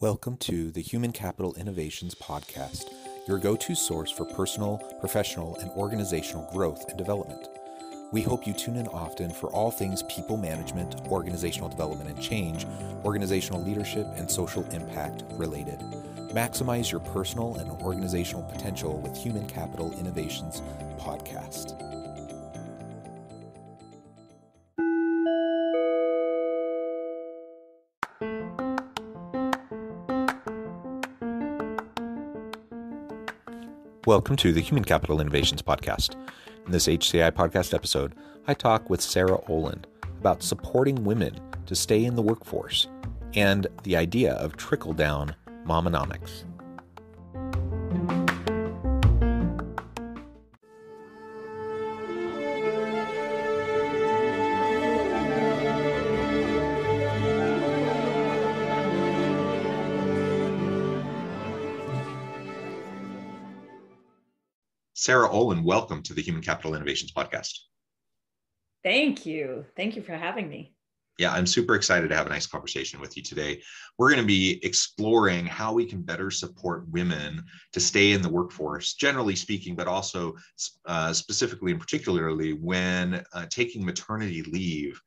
Welcome to the Human Capital Innovations Podcast, your go to source for personal, professional, and organizational growth and development. We hope you tune in often for all things people management, organizational development and change, organizational leadership, and social impact related. Maximize your personal and organizational potential with Human Capital Innovations Podcast. Welcome to the Human Capital Innovations Podcast. In this HCI podcast episode, I talk with Sarah Olin about supporting women to stay in the workforce and the idea of trickle down momonomics. Sarah Olin, welcome to the Human Capital Innovations Podcast. Thank you. Thank you for having me. Yeah, I'm super excited to have a nice conversation with you today. We're going to be exploring how we can better support women to stay in the workforce, generally speaking, but also uh, specifically and particularly when uh, taking maternity leave.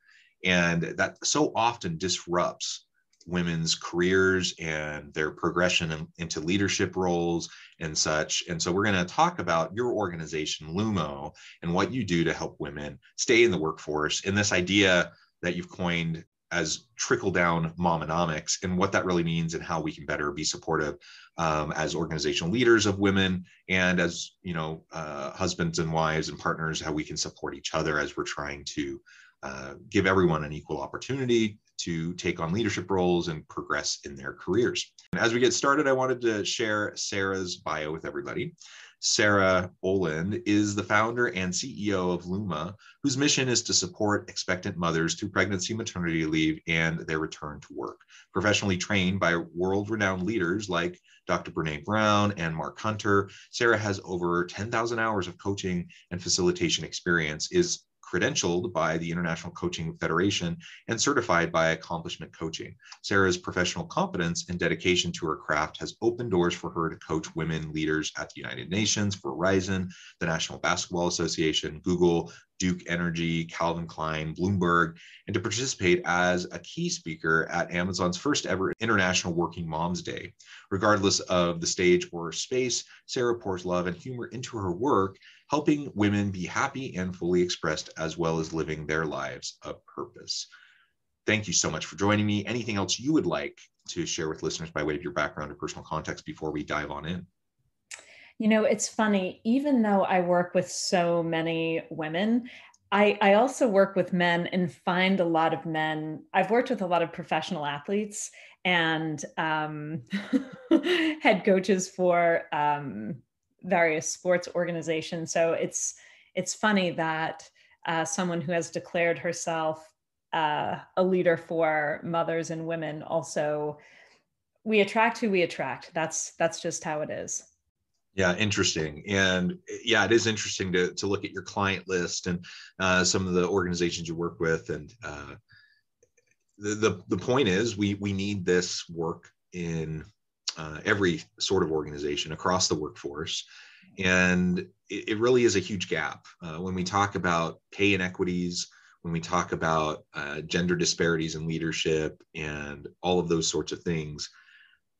And that so often disrupts women's careers and their progression in, into leadership roles and such. And so we're going to talk about your organization, Lumo, and what you do to help women stay in the workforce and this idea that you've coined as trickle down momonomics and what that really means and how we can better be supportive um, as organizational leaders of women and as you know uh, husbands and wives and partners how we can support each other as we're trying to uh, give everyone an equal opportunity to take on leadership roles and progress in their careers. And as we get started, I wanted to share Sarah's bio with everybody. Sarah Olin is the founder and CEO of Lumo, whose mission is to support expectant mothers through pregnancy, maternity leave, and their return to work. Professionally trained by world renowned leaders like Dr. Brene Brown and Mark Hunter, Sarah has over 10,000 hours of coaching and facilitation experience, is credentialed by the International Coaching Federation and certified by Accomplishment Coaching. Sarah's professional competence and dedication to her craft has opened doors for her to coach women leaders at the United Nations, Verizon, the National Basketball Association, Google, Duke Energy, Calvin Klein, Bloomberg, and to participate as a key speaker at Amazon's first ever International Working Moms Day. Regardless of the stage or space, Sarah pours love and humor into her work, helping women be happy and fully expressed, as well as living their lives of purpose. Thank you so much for joining me. Anything else you would like to share with listeners by way of your background or personal context before we dive on in? You know, it's funny, even though I work with so many women, I, I also work with men and find a lot of men. I've worked with a lot of professional athletes and um, head coaches for um, various sports organizations. So it's it's funny that uh, someone who has declared herself uh, a leader for mothers and women also we attract who we attract. That's that's just how it is. Yeah, interesting. And yeah, it is interesting to, to look at your client list and uh, some of the organizations you work with. And uh, the, the, the point is we, we need this work in uh, every sort of organization across the workforce. And it, it really is a huge gap. Uh, when we talk about pay inequities, when we talk about uh, gender disparities in leadership and all of those sorts of things,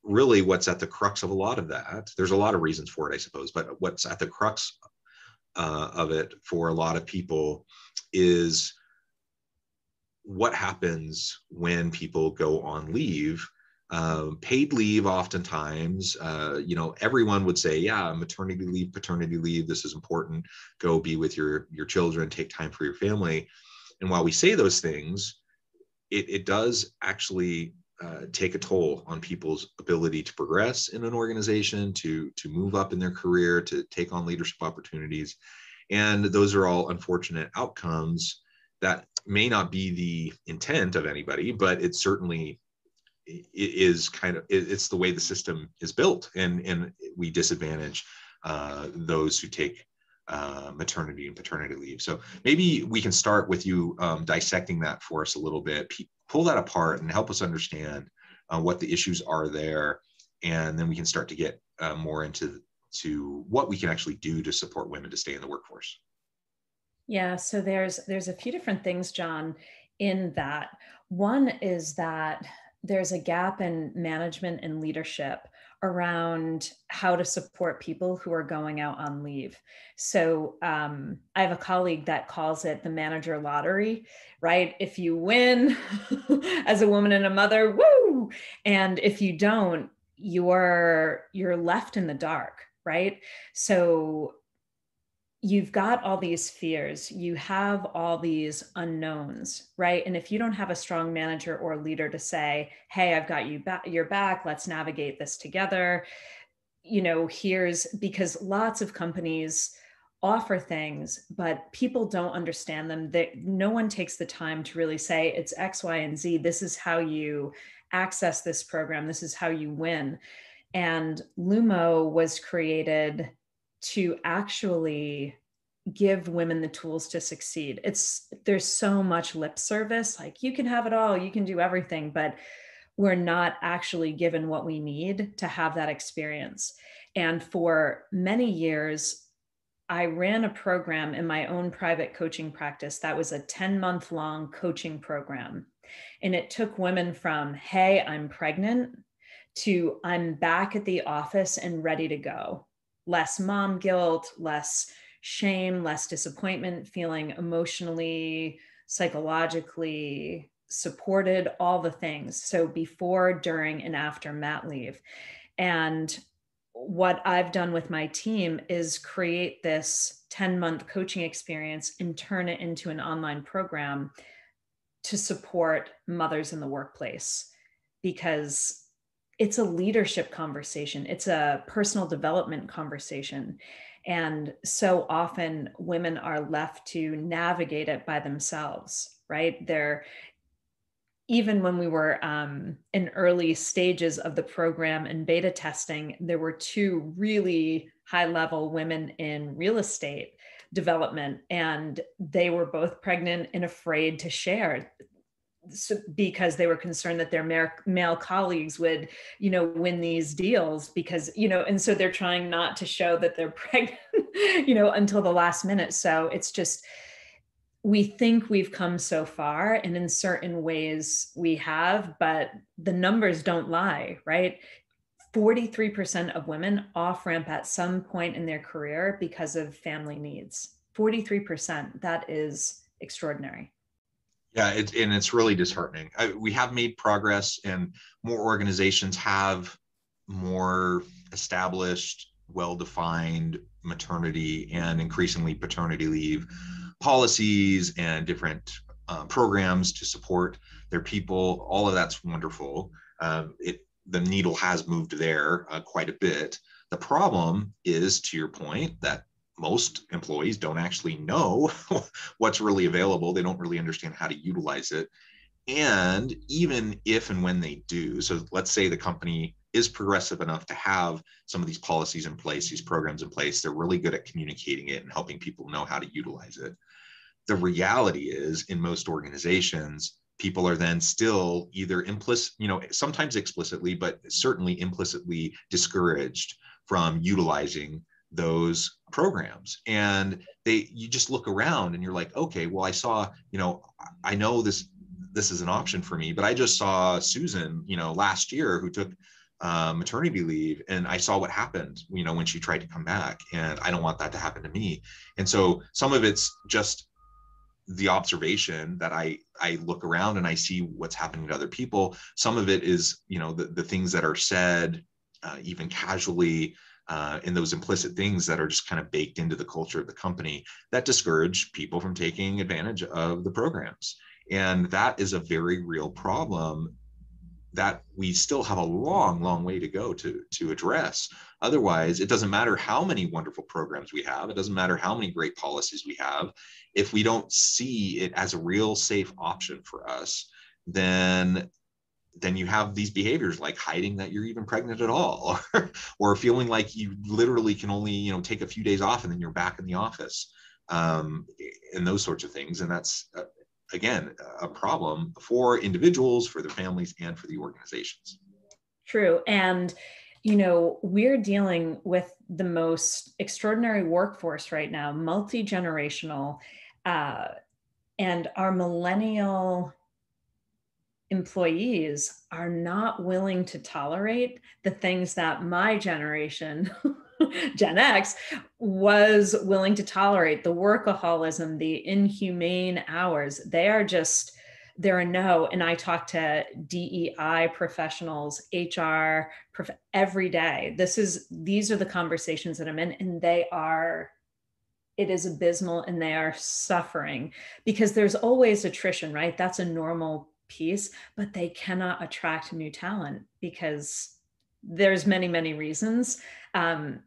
really what's at the crux of a lot of that there's a lot of reasons for it i suppose but what's at the crux uh, of it for a lot of people is what happens when people go on leave. Um, paid leave oftentimes uh, you know everyone would say yeah maternity leave paternity leave this is important. Go be with your your children take time for your family. And while we say those things it, it does actually uh, take a toll on people's ability to progress in an organization, to to move up in their career, to take on leadership opportunities, and those are all unfortunate outcomes that may not be the intent of anybody, but it certainly is kind of it's the way the system is built, and and we disadvantage uh, those who take uh, maternity and paternity leave. So maybe we can start with you um, dissecting that for us a little bit pull that apart and help us understand uh, what the issues are there, and then we can start to get uh, more into to what we can actually do to support women to stay in the workforce. Yeah, so there's there's a few different things, John, in that. One is that there's a gap in management and leadership around how to support people who are going out on leave. So um, I have a colleague that calls it the manager lottery, right? If you win as a woman and a mother, woo! And if you don't, you're you're left in the dark, right? So you've got all these fears, you have all these unknowns, right? And if you don't have a strong manager or leader to say, "Hey, I've got you back, your back. Let's navigate this together." You know, here's because lots of companies offer things, but people don't understand them. That no one takes the time to really say it's X, Y, and Z. This is how you access this program. This is how you win. And Lumo was created to actually give women the tools to succeed. It's there's so much lip service like you can have it all, you can do everything, but we're not actually given what we need to have that experience. And for many years I ran a program in my own private coaching practice that was a 10 month long coaching program. And it took women from, hey, I'm pregnant, to I'm back at the office and ready to go less mom guilt, less shame, less disappointment, feeling emotionally, psychologically supported, all the things. So before, during, and after mat leave. And what I've done with my team is create this 10 month coaching experience and turn it into an online program to support mothers in the workplace because it's a leadership conversation, it's a personal development conversation. And so often women are left to navigate it by themselves, right? They're even when we were um, in early stages of the program and beta testing, there were two really high level women in real estate development, and they were both pregnant and afraid to share because they were concerned that their male colleagues would you know win these deals because you know and so they're trying not to show that they're pregnant you know until the last minute. So it's just we think we've come so far and in certain ways we have but the numbers don't lie right? 43% of women off ramp at some point in their career because of family needs. 43% that is extraordinary yeah, and it's really disheartening. I, we have made progress, and more organizations have more established, well defined maternity and increasingly paternity leave policies and different uh, programs to support their people. All of that's wonderful. Um, it the needle has moved there uh, quite a bit. The problem is, to your point, that most employees don't actually know what's really available. They don't really understand how to utilize it. And even if and when they do, so let's say the company is progressive enough to have some of these policies in place, these programs in place, they're really good at communicating it and helping people know how to utilize it. The reality is, in most organizations, people are then still either implicit, you know, sometimes explicitly, but certainly implicitly discouraged from utilizing those programs. And they you just look around and you're like okay well i saw you know i know this this is an option for me but i just saw susan you know last year who took uh, maternity leave and i saw what happened you know when she tried to come back and i don't want that to happen to me. And so some of it's just the observation that i i look around and i see what's happening to other people. Some of it is you know the, the things that are said uh, even casually uh, those implicit things that are just kind of baked into the culture of the company that discourage people from taking advantage of the programs. And that is a very real problem that we still have a long, long way to go to, to address. Otherwise, it doesn't matter how many wonderful programs we have, it doesn't matter how many great policies we have. If we don't see it as a real safe option for us, then then you have these behaviors like hiding that you're even pregnant at all or, feeling like you literally can only you know take a few days off and then you're back in the office um, and those sorts of things and that's uh, again a problem for individuals, for their families, and for the organizations. True. And you know, we're dealing with the most extraordinary workforce right now, multi generational, uh, and our millennial employees are not willing to tolerate the things that my generation, Gen X, was willing to tolerate the workaholism, the inhumane hours. They are just, they're a no. And I talk to DEI professionals, HR, prof- every day. This is, these are the conversations that I'm in, and they are it is abysmal and they are suffering because there's always attrition, right? That's a normal piece, but they cannot attract new talent because there's many, many reasons um,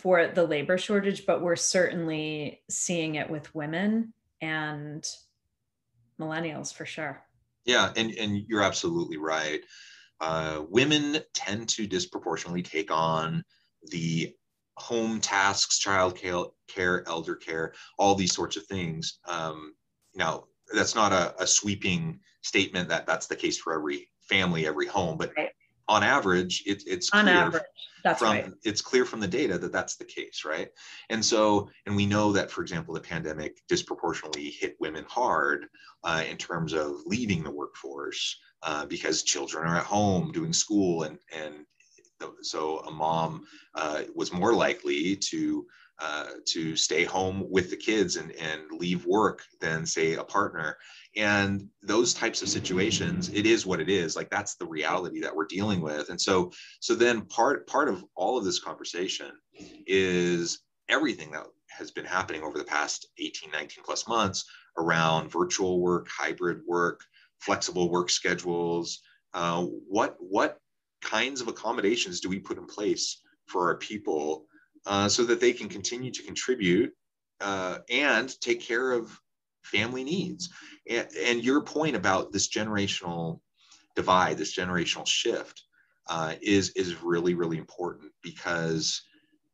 for the labor shortage, but we're certainly seeing it with women and millennials for sure. Yeah, and, and you're absolutely right. Uh, women tend to disproportionately take on the home tasks, child care, elder care, all these sorts of things. Um, now, that's not a, a, sweeping statement that that's the case for every family, every home, but right. on average, it, it's on average. That's from, right. It's clear from the data that that's the case, right? And so, and we know that, for example, the pandemic disproportionately hit women hard uh, in terms of leaving the workforce uh, because children are at home doing school and and so a mom uh, was more likely to uh, to stay home with the kids and, and leave work than say a partner and those types of situations it is what it is. Like that's the reality that we're dealing with. And so so then part part of all of this conversation is everything that has been happening over the past 18 19 plus months around virtual work hybrid work flexible work schedules. Uh, what what kinds of accommodations do we put in place for our people uh, so that they can continue to contribute uh, and take care of family needs. And, and, your point about this generational divide this generational shift uh, is is really really important because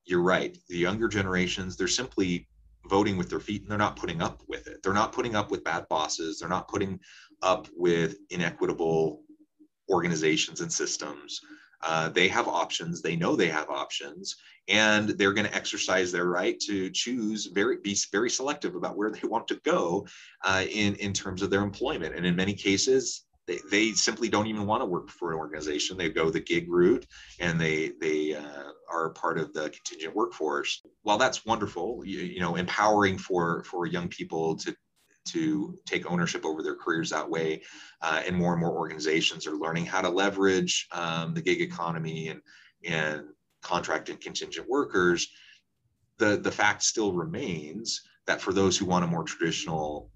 you're right. The younger generations they're simply voting with their feet and they're not putting up with it. They're not putting up with bad bosses. They're not putting up with inequitable organizations and systems. Uh, they have options. They know they have options, and they're going to exercise their right to choose very be very selective about where they want to go uh, in in terms of their employment. And in many cases, they, they simply don't even want to work for an organization. They go the gig route, and they they uh, are part of the contingent workforce. While that's wonderful, you, you know, empowering for for young people to to take ownership over their careers that way. Uh, and more and more organizations are learning how to leverage um, the gig economy and, and contract and contingent workers. The, the fact still remains that for those who want a more traditional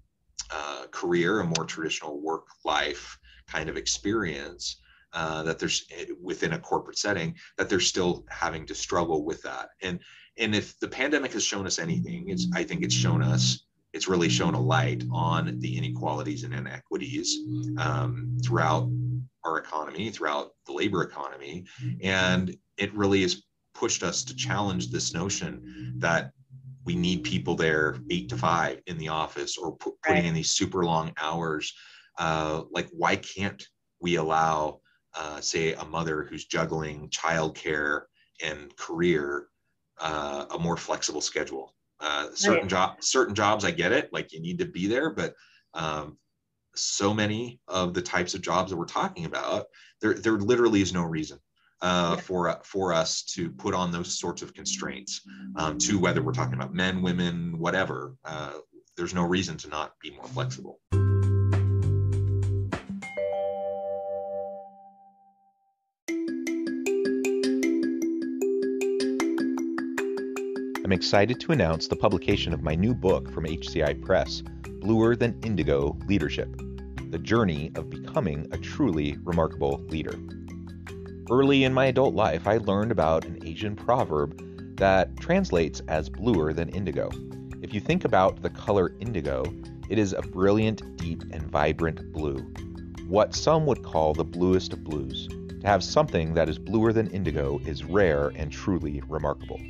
uh, career, a more traditional work life kind of experience, uh, that there's eh, within a corporate setting that they're still having to struggle with that. And and if the pandemic has shown us anything, it's I think it's shown us it's really shown a light on the inequalities and inequities um, throughout our economy, throughout the labor economy. And it really has pushed us to challenge this notion that we need people there eight to five in the office or pu- putting right. in these super long hours. Uh, like, why can't we allow, uh, say, a mother who's juggling childcare and career uh, a more flexible schedule? Uh, certain right. job, certain jobs, I get it. Like you need to be there, but um, so many of the types of jobs that we're talking about, there there literally is no reason uh, yeah. for for us to put on those sorts of constraints um, to whether we're talking about men, women, whatever. Uh, there's no reason to not be more flexible. I'm excited to announce the publication of my new book from HCI Press, Bluer Than Indigo Leadership The Journey of Becoming a Truly Remarkable Leader. Early in my adult life, I learned about an Asian proverb that translates as bluer than indigo. If you think about the color indigo, it is a brilliant, deep, and vibrant blue, what some would call the bluest of blues. To have something that is bluer than indigo is rare and truly remarkable.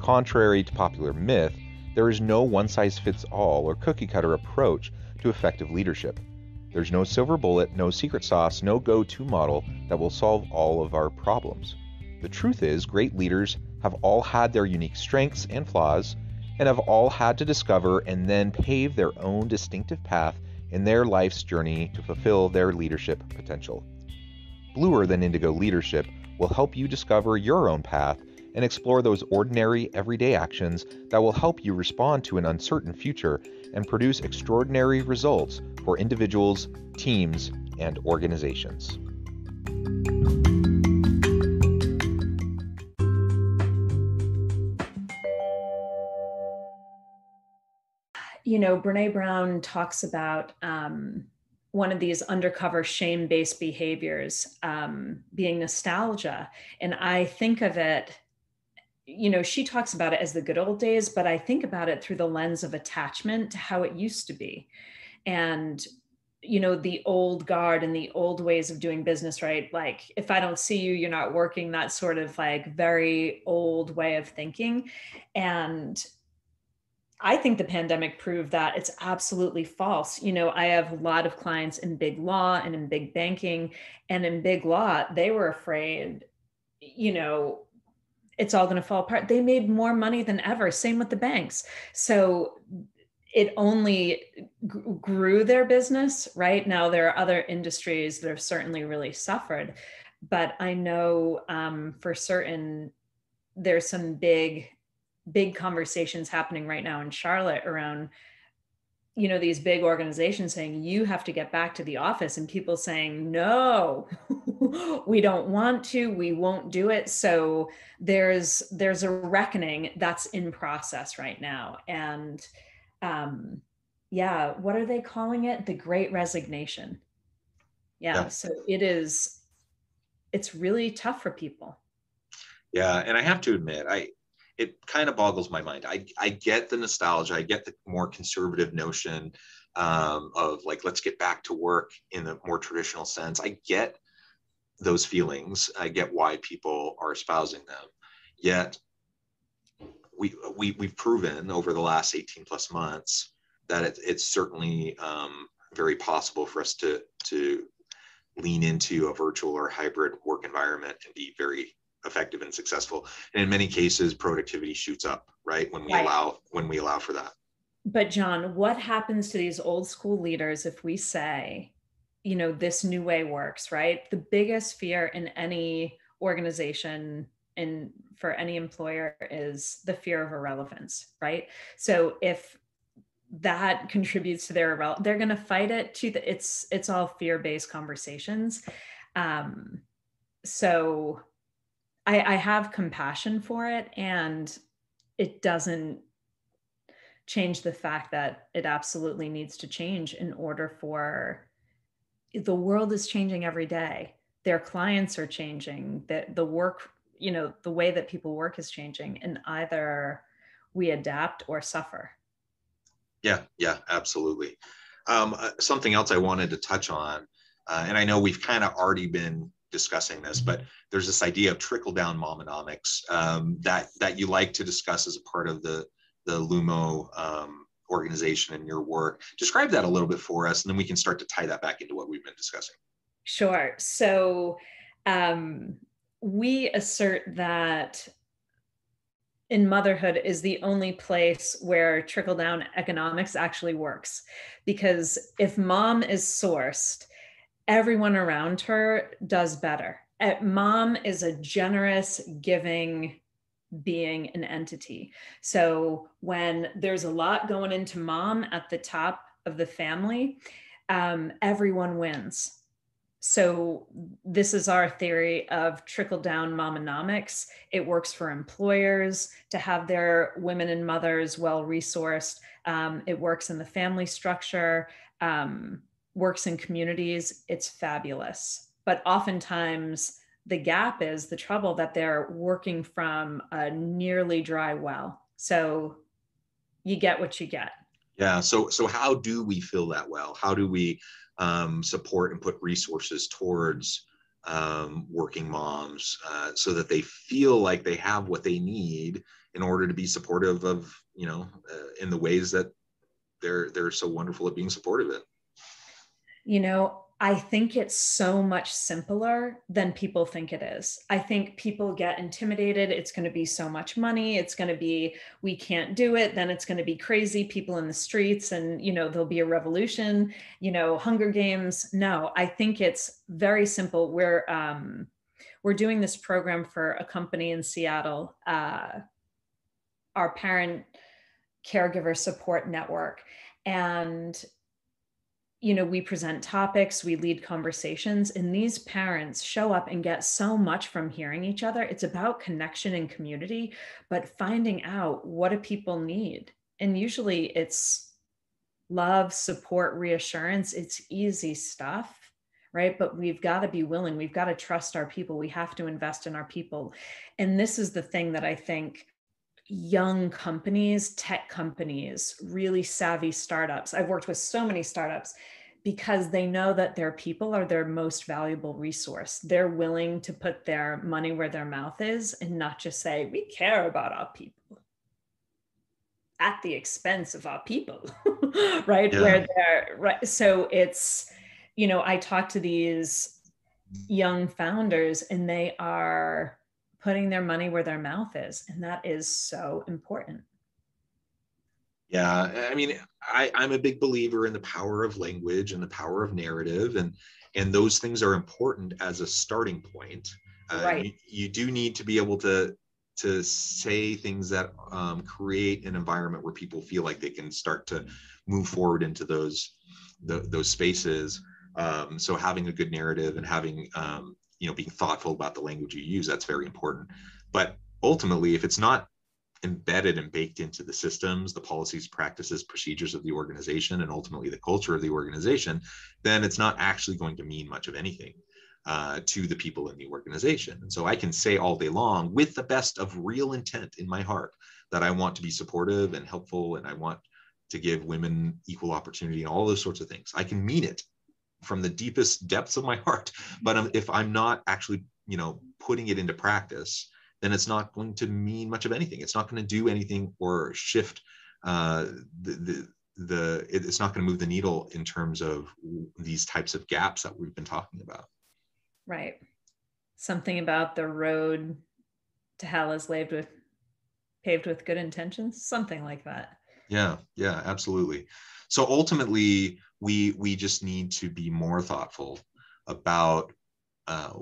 Contrary to popular myth, there is no one size fits all or cookie cutter approach to effective leadership. There's no silver bullet, no secret sauce, no go to model that will solve all of our problems. The truth is, great leaders have all had their unique strengths and flaws, and have all had to discover and then pave their own distinctive path in their life's journey to fulfill their leadership potential. Bluer Than Indigo Leadership will help you discover your own path and explore those ordinary, everyday actions that will help you respond to an uncertain future and produce extraordinary results for individuals, teams, and organizations. You know, Brene Brown talks about um, one of these undercover shame based behaviors um, being nostalgia. And I think of it, you know, she talks about it as the good old days, but I think about it through the lens of attachment to how it used to be. And you know the old guard and the old ways of doing business right like if i don't see you you're not working that sort of like very old way of thinking and I think the pandemic proved that it's absolutely false. You know, I have a lot of clients in big law and in big banking, and in big law, they were afraid, you know, it's all going to fall apart. They made more money than ever. Same with the banks. So it only g- grew their business, right? Now, there are other industries that have certainly really suffered. But I know um, for certain, there's some big big conversations happening right now in Charlotte around you know these big organizations saying you have to get back to the office and people saying no we don't want to we won't do it. So there's there's a reckoning that's in process right now. And um yeah what are they calling it? The great resignation. Yeah, yeah. so it is it's really tough for people. Yeah and i have to admit i it kind of boggles my mind. I, I get the nostalgia, I get the more conservative notion um, of like, let's get back to work in the more traditional sense. I get those feelings. I get why people are espousing them. Yet, we, we, we've proven over the last 18 plus months that it, it's certainly um, very possible for us to, to lean into a virtual or hybrid work environment and be very effective and successful. And in many cases productivity shoots up right? When we right. allow when we allow for that. But john what happens to these old school leaders if we say you know this new way works right? The biggest fear in any organization and for any employer is the fear of irrelevance right? So if that contributes to their irrele- they're going to fight it to the it's it's all fear based conversations. Um so I, I have compassion for it and it doesn't change the fact that it absolutely needs to change in order for the world is changing every day. Their clients are changing. That the work you know the way that people work is changing and either we adapt or suffer. Yeah yeah absolutely. Um, uh, something else i wanted to touch on uh, and i know we've kind of already been discussing this, but there's this idea of trickle down momonomics um, that that you like to discuss as a part of the the Lumo um, organization and your work. Describe that a little bit for us, and then we can start to tie that back into what we've been discussing. Sure. So um, we assert that in motherhood is the only place where trickle down economics actually works because if mom is sourced everyone around her does better. Mom is a generous, giving being an entity. So when there's a lot going into mom at the top of the family, um, everyone wins. So this is our theory of trickle down momonomics. It works for employers to have their women and mothers well resourced. Um, it works in the family structure. Um, works in communities, it's fabulous. But oftentimes, the gap is the trouble that they're working from a nearly dry well. So you get what you get. Yeah. So so how do we fill that well? How do we um, support and put resources towards um, working moms uh, so that they feel like they have what they need in order to be supportive of you know uh, in the ways that they're they're so wonderful at being supportive in you know I think it's so much simpler than people think it is. I think people get intimidated. It's going to be so much money. It's going to be, we can't do it. Then it's going to be crazy people in the streets and, you know, there'll be a revolution, you know, Hunger Games. No, I think it's very simple. We're, um, we're doing this program for a company in Seattle, uh, our parent caregiver support network. And you know, we present topics, we lead conversations, and these parents show up and get so much from hearing each other. It's about connection and community, but finding out what do people need. And usually it's love, support, reassurance. It's easy stuff, right? But we've got to be willing, we've got to trust our people, we have to invest in our people. And this is the thing that I think young companies, tech companies, really savvy startups. I've worked with so many startups because they know that their people are their most valuable resource. They're willing to put their money where their mouth is and not just say, we care about our people at the expense of our people, right? Yeah. Where they're right. So it's, you know, I talk to these young founders and they are putting their money where their mouth is. And that is so important. Yeah, I mean, I, I'm a big believer in the power of language and the power of narrative, and and those things are important as a starting point. Uh, right. You, you, do need to be able to to say things that um, create an environment where people feel like they can start to move forward into those the, those spaces. Um, so having a good narrative and having um, you know being thoughtful about the language you use that's very important. But ultimately if it's not embedded and baked into the systems the policies practices procedures of the organization and ultimately the culture of the organization then it's not actually going to mean much of anything uh, to the people in the organization. And so i can say all day long with the best of real intent in my heart that i want to be supportive and helpful and i want to give women equal opportunity and all those sorts of things. I can mean it from the deepest depths of my heart. But um, if i'm not actually you know putting it into practice then it's not going to mean much of anything. It's not going to do anything or shift uh, the, the the it's not going to move the needle in terms of these types of gaps that we've been talking about. Right. Something about the road to hell is paved with paved with good intentions? Something like that. Yeah yeah absolutely. So ultimately we we just need to be more thoughtful about uh,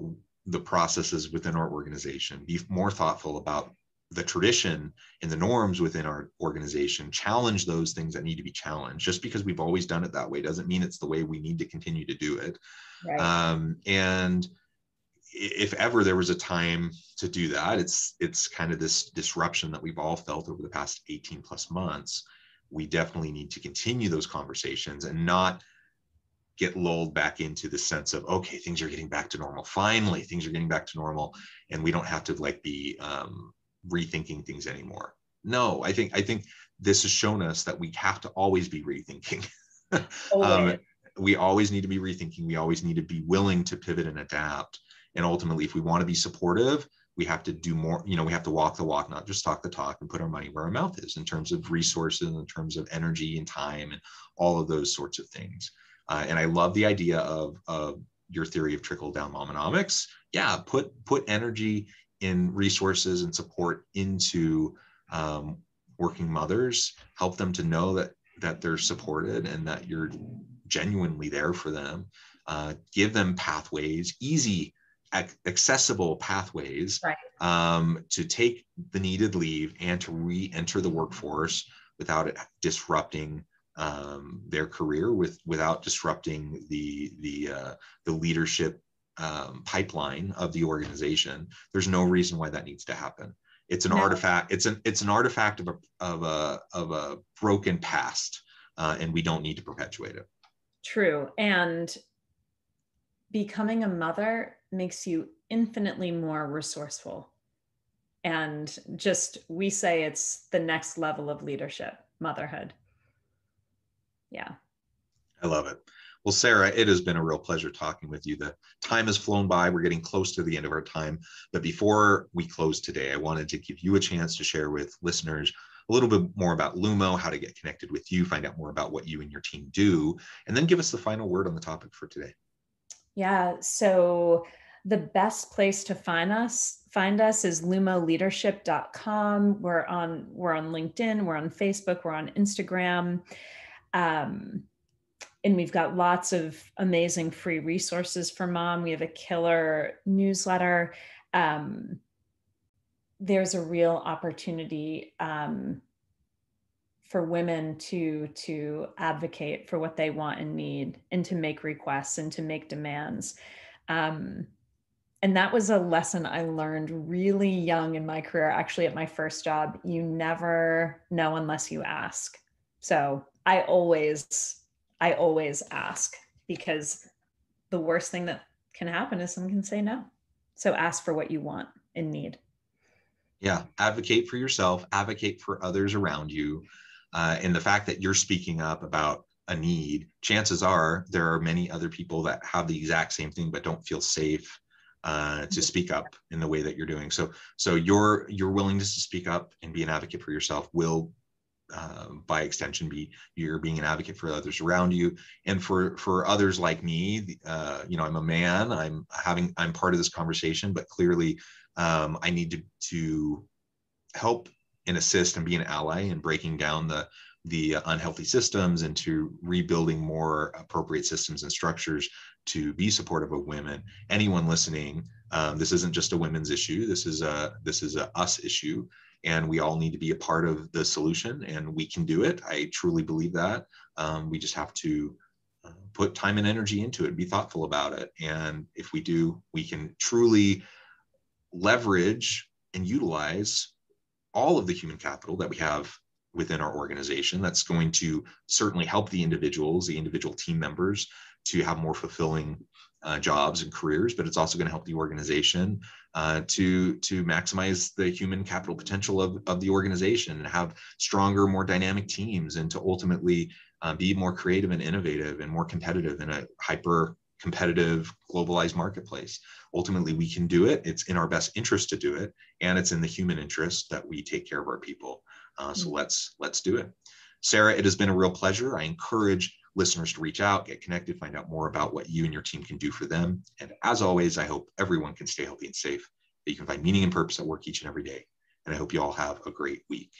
the processes within our organization be more thoughtful about the tradition and the norms within our organization challenge those things that need to be challenged. Just because we've always done it that way doesn't mean it's the way we need to continue to do it. Right. um, and if ever there was a time to do that it's it's kind of this disruption that we've all felt over the past 18 plus months we definitely need to continue those conversations and not get lulled back into the sense of okay things are getting back to normal. Finally things are getting back to normal and we don't have to like be um, rethinking things anymore. No i think i think this has shown us that we have to always be rethinking. Um, we always need to be rethinking. We always need to be willing to pivot and adapt. And ultimately if we want to be supportive we have to do more you know we have to walk the walk not just talk the talk and put our money where our mouth is in terms of resources in terms of energy and time and all of those sorts of things. Uh, and i love the idea of, of your theory of trickle down momonomics yeah put put energy in resources and support into um, working mothers help them to know that that they're supported and that you're genuinely there for them. Uh, give them pathways easy accessible pathways right. um, to take the needed leave and to re-enter the workforce without it disrupting um, their career with without disrupting the the uh, the leadership um, pipeline of the organization there's no reason why that needs to happen it's an no. artifact it's an it's an artifact of a of a of a broken past uh, and we don't need to perpetuate it true and becoming a mother makes you infinitely more resourceful. And just, we say it's the next level of leadership, motherhood. Yeah. I love it. Well, Sarah, it has been a real pleasure talking with you. The time has flown by. We're getting close to the end of our time. But before we close today, I wanted to give you a chance to share with listeners a little bit more about Lumo, how to get connected with you, find out more about what you and your team do, and then give us the final word on the topic for today. Yeah. So the best place to find us find us is lumoleadership.com. We're on we're on LinkedIn, we're on Facebook, we're on Instagram. Um, and we've got lots of amazing free resources for mom. We have a killer newsletter. Um, there's a real opportunity um, for women to to advocate for what they want and need and to make requests and to make demands. Um, and that was a lesson i learned really young in my career actually at my first job. You never know unless you ask. So i always i always ask because the worst thing that can happen is someone can say no. So ask for what you want and need. Yeah advocate for yourself advocate for others around you uh, and the fact that you're speaking up about a need chances are there are many other people that have the exact same thing but don't feel safe uh, to mm-hmm. speak up in the way that you're doing so so your your willingness to speak up and be an advocate for yourself will uh, by extension be you're being an advocate for others around you and for for others like me uh, you know i'm a man i'm having i'm part of this conversation but clearly um, i need to to help and assist and be an ally in breaking down the the unhealthy systems and to rebuilding more appropriate systems and structures to be supportive of women. Anyone listening, um, this isn't just a women's issue. This is a this is a us issue, and we all need to be a part of the solution. And we can do it. I truly believe that. Um, we just have to uh, put time and energy into it. Be thoughtful about it. And if we do, we can truly leverage and utilize all of the human capital that we have within our organization. That's going to certainly help the individuals, the individual team members to have more fulfilling uh, jobs and careers, but it's also going to help the organization uh, to to maximize the human capital potential of, of the organization and have stronger, more dynamic teams, and to ultimately uh, be more creative and innovative and more competitive in a hyper competitive globalized marketplace. Ultimately we can do it. It's in our best interest to do it and it's in the human interest that we take care of our people. Uh, so mm-hmm. let's let's do it. Sarah it has been a real pleasure. I encourage listeners to reach out get connected find out more about what you and your team can do for them. And as always i hope everyone can stay healthy and safe that you can find meaning and purpose at work each and every day. And i hope you all have a great week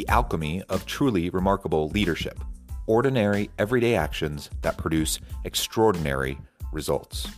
the alchemy of truly remarkable leadership ordinary, everyday actions that produce extraordinary results.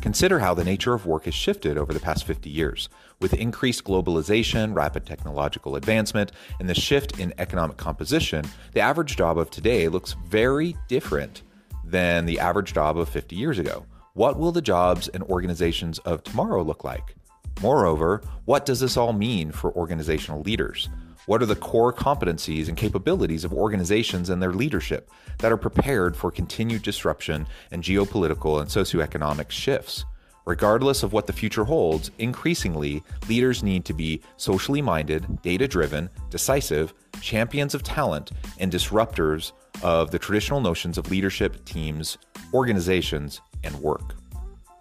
Consider how the nature of work has shifted over the past 50 years. With increased globalization, rapid technological advancement, and the shift in economic composition, the average job of today looks very different than the average job of 50 years ago. What will the jobs and organizations of tomorrow look like? Moreover, what does this all mean for organizational leaders? What are the core competencies and capabilities of organizations and their leadership that are prepared for continued disruption and geopolitical and socioeconomic shifts? Regardless of what the future holds, increasingly, leaders need to be socially minded, data driven, decisive, champions of talent, and disruptors of the traditional notions of leadership, teams, organizations, and work.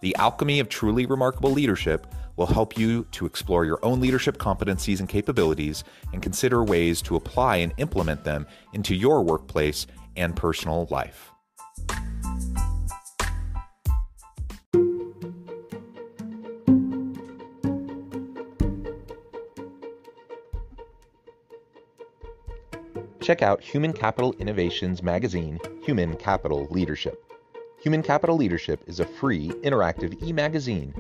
The alchemy of truly remarkable leadership will help you to explore your own leadership competencies and capabilities and consider ways to apply and implement them into your workplace and personal life. Check out Human Capital Innovations magazine, Human Capital Leadership. Human Capital Leadership is a free, interactive e magazine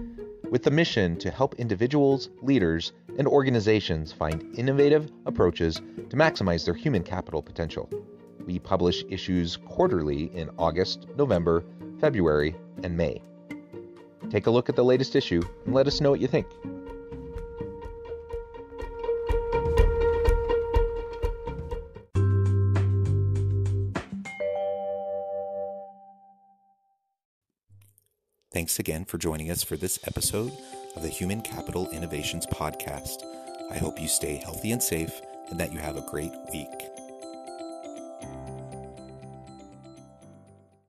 with the mission to help individuals, leaders, and organizations find innovative approaches to maximize their human capital potential. We publish issues quarterly in August, November, February, and May. Take a look at the latest issue and let us know what you think. Thanks again for joining us for this episode of the Human Capital Innovations Podcast. I hope you stay healthy and safe and that you have a great week.